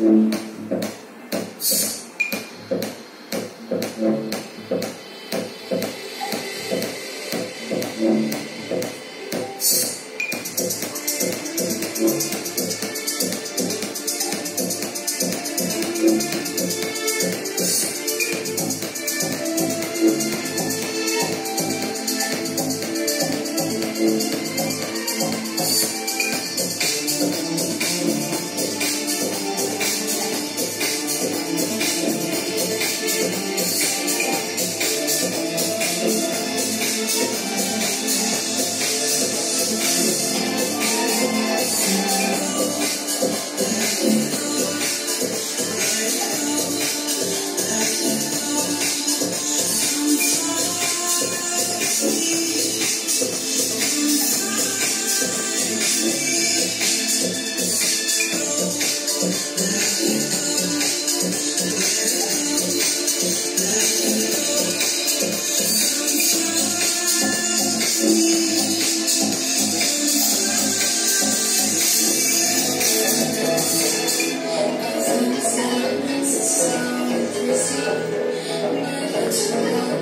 嗯 Spirit.